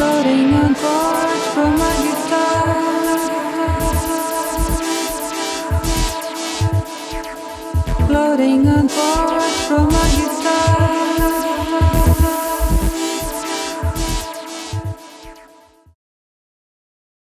floating on chords from my guitar. Floating on chords from